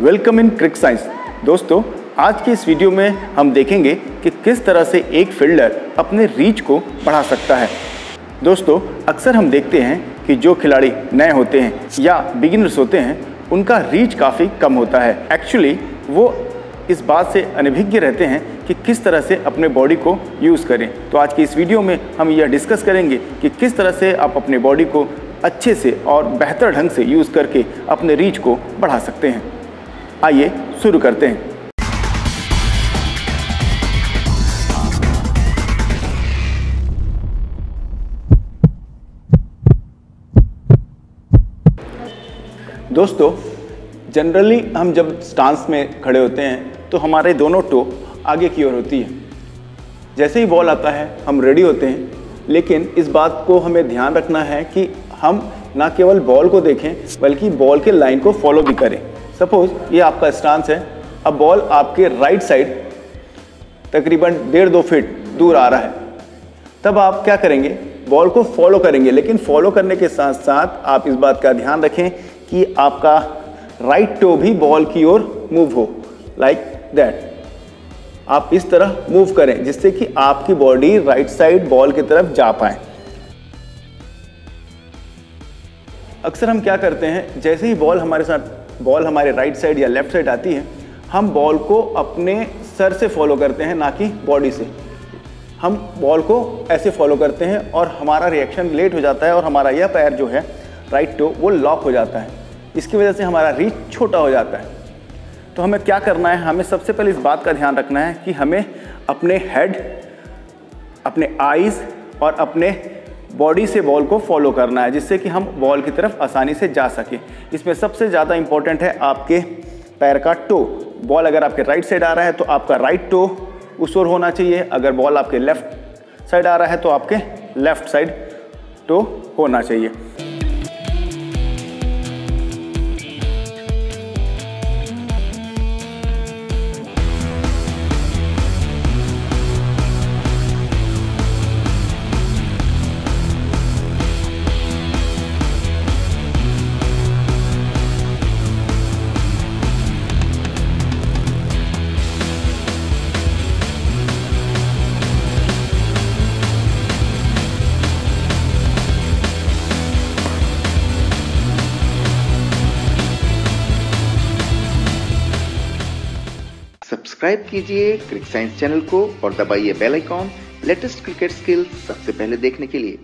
Welcome in Crick science दोस्तों, आज की इस वीडियो में हम देखेंगे कि किस तरह से एक फील्डर अपने रीच को बढ़ा सकता है। दोस्तों, अक्सर हम देखते हैं कि जो खिलाड़ी नए होते हैं या बिगिनर्स होते हैं, उनका रीच काफ़ी कम होता है। एक्चुअली वो इस बात से अनभिज्ञ रहते हैं कि किस तरह से अपने बॉडी को यूज़ करें। तो आज की इस वीडियो में हम यह डिस्कस करेंगे कि किस तरह से आप अपने बॉडी को अच्छे से और बेहतर ढंग से यूज़ करके अपने रीच को बढ़ा सकते हैं। आइए शुरू करते हैं। दोस्तों जनरली हम जब स्टांस में खड़े होते हैं तो हमारे दोनों टो आगे की ओर होती है। जैसे ही बॉल आता है, हम रेडी होते हैं, लेकिन इस बात को हमें ध्यान रखना है कि हम ना केवल बॉल को देखें, बल्कि बॉल के लाइन को फॉलो भी करें। सपोज़ ये आपका स्टांस है, अब बॉल आपके राइट साइड तकरीबन डेढ़ दो फीट दूर आ रहा है। तब आप क्या करेंगे? बॉल को फॉलो करेंगे, लेकिन फॉलो करने के साथ साथ आप इस बात का ध्यान रखें कि आपका राइट टो भी बॉल की ओर मूव हो लाइक दैट आप इस तरह मूव करें, जिससे कि आपकी बॉडी राइट साइड बॉल की तरफ़ जा पाए। अक्सर हम क्या करते हैं, जैसे ही बॉल हमारे साथ बॉल हमारे राइट साइड या लेफ़्ट साइड आती है, हम बॉल को अपने सर से फॉलो करते हैं, ना कि बॉडी से। हम बॉल को ऐसे फॉलो करते हैं और हमारा रिएक्शन लेट हो जाता है और हमारा यह पैर जो है, राइट टो, वो लॉक हो जाता है। इसकी वजह से हमारा रीच छोटा हो जाता है। तो हमें क्या करना है? हमें सबसे पहले इस बात का ध्यान रखना है कि हमें अपने हेड अपने आईज और अपने बॉडी से बॉल को फॉलो करना है, जिससे कि हम बॉल की तरफ़ आसानी से जा सकें। इसमें सबसे ज़्यादा इंपॉर्टेंट है आपके पैर का टो बॉल अगर आपके राइट साइड आ रहा है तो आपका राइट टो उस ओर होना चाहिए। अगर बॉल आपके लेफ़्ट साइड आ रहा है तो आपके लेफ़्ट साइड टो होना चाहिए। सब्सक्राइब कीजिए क्रिक साइंस चैनल को और दबाइए bell icon, latest cricket skills सबसे पहले देखने के लिए।